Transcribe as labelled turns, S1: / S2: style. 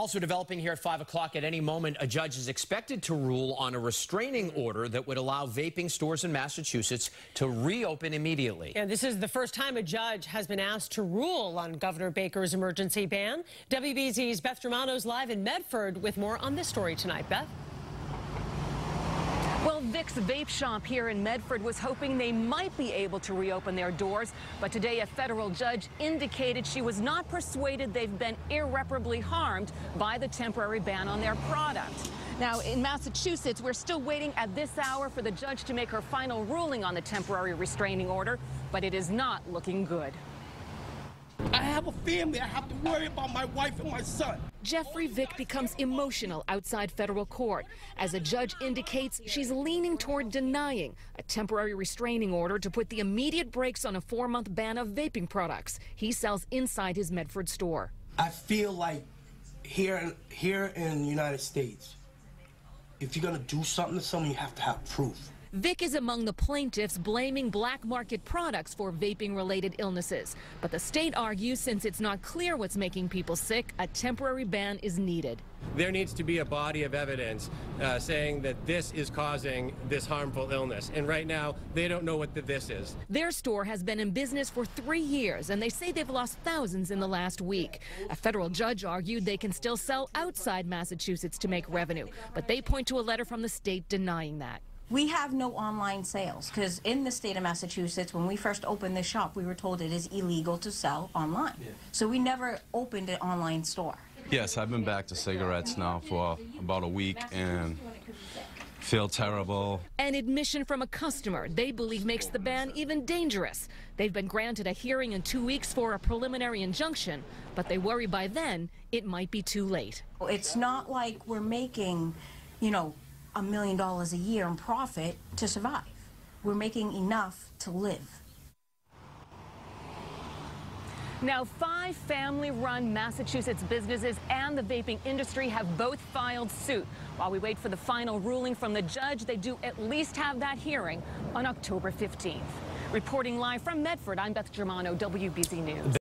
S1: Also developing here at 5 o'clock at any moment, a judge is expected to rule on a restraining order that would allow vaping stores in Massachusetts to reopen immediately.
S2: And this is the first time a judge has been asked to rule on Governor Baker's emergency ban. WBZ's Beth Germano's live in Medford with more on this story tonight. Beth?
S3: Well, Vic's Vape Shop here in Medford was hoping they might be able to reopen their doors, but today a federal judge indicated she was not persuaded they've been irreparably harmed by the temporary ban on their product. Now, in Massachusetts, we're still waiting at this hour for the judge to make her final ruling on the temporary restraining order, but it is not looking good.
S4: I have a family. I have to worry about my wife and my son.
S3: Jeffrey Vick becomes emotional outside federal court as a judge indicates she's leaning toward denying a temporary restraining order to put the immediate brakes on a four month ban of vaping products he sells inside his Medford store.
S4: I feel like here here in the United States, if you're going to do something to someone, you have to have proof.
S3: Vick is among the plaintiffs blaming black market products for vaping related illnesses. But the state argues since it's not clear what's making people sick, a temporary ban is needed.
S5: There needs to be a body of evidence uh, saying that this is causing this harmful illness. And right now, they don't know what the this is.
S3: Their store has been in business for three years, and they say they've lost thousands in the last week. A federal judge argued they can still sell outside Massachusetts to make revenue, but they point to a letter from the state denying that.
S6: We have no online sales because in the state of Massachusetts, when we first opened the shop, we were told it is illegal to sell online. Yeah. So we never opened an online store.
S7: Yes, I've been back to cigarettes now for about a week and feel terrible.
S3: An admission from a customer they believe makes the ban even dangerous. They've been granted a hearing in two weeks for a preliminary injunction, but they worry by then it might be too late.
S6: It's not like we're making, you know, a million dollars a year in profit to survive. We're making enough to live.
S3: Now, five family-run Massachusetts businesses and the vaping industry have both filed suit. While we wait for the final ruling from the judge, they do at least have that hearing on October 15th. Reporting live from Medford, I'm Beth Germano, WBZ News.